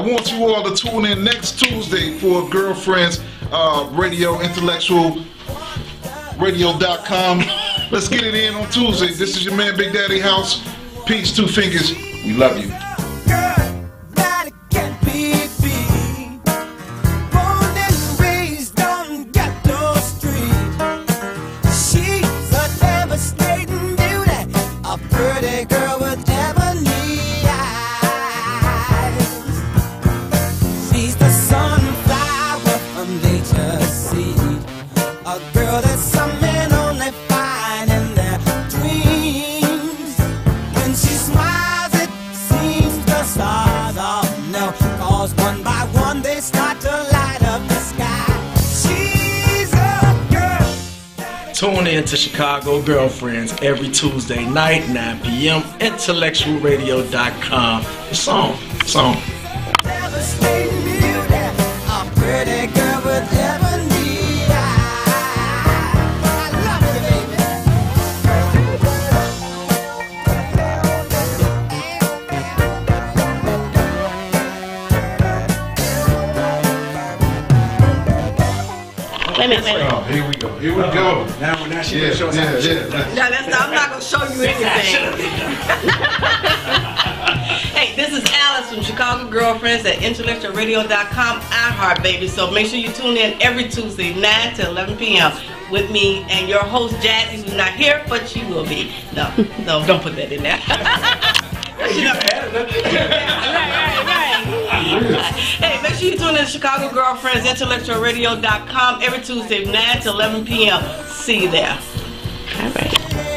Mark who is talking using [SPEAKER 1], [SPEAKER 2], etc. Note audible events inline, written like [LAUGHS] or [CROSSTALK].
[SPEAKER 1] want you all to tune in next Tuesday for Girlfriends uh, Radio Intellectual Radio.com. [LAUGHS] Let's get it in on Tuesday. This is your man Big Daddy House. Peace, two fingers. We love you.
[SPEAKER 2] Pretty girl
[SPEAKER 3] Tune in to Chicago Girlfriends every Tuesday night, 9 p.m. Intellectualradio.com. Song, song.
[SPEAKER 4] Wait a minute, wait a minute.
[SPEAKER 1] Oh, here we go. Here we go.
[SPEAKER 3] Now, now she
[SPEAKER 1] Yeah,
[SPEAKER 3] gonna show us how
[SPEAKER 1] yeah,
[SPEAKER 3] to shake
[SPEAKER 1] yeah.
[SPEAKER 4] No, that's not, I'm not gonna show you [LAUGHS] anything. [LAUGHS] hey, this is Alice from Chicago Girlfriends at intellectualradio.com, iHeart baby. So make sure you tune in every Tuesday, 9 to 11 p.m. with me and your host Jazzy, who's not here, but she will be. No, no, don't put that in there. [LAUGHS] She don't- right, right, right. Hey, make sure you tune in to Chicago Girlfriends, every Tuesday, 9 to 11 p.m. See you there. All right.